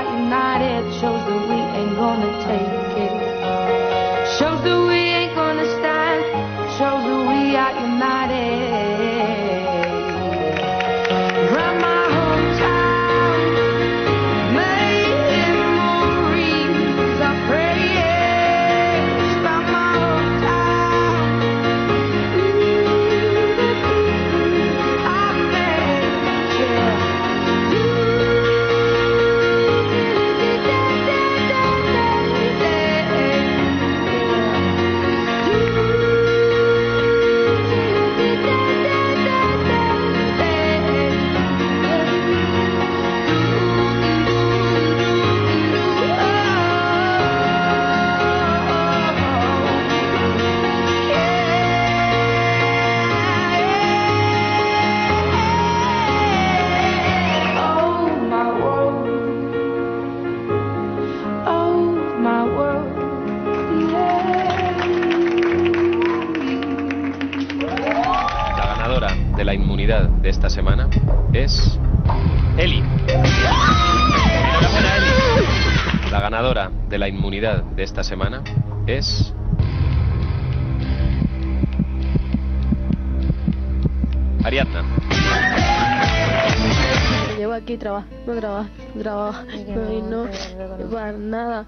are united shows that we ain't gonna take it. Shows that we de la inmunidad de esta semana es Eli. Enhorabuena, Eli. La ganadora de la inmunidad de esta semana es Ariadna. Llevo aquí trabajo, no trabajo, trabajo, no, no, para nada.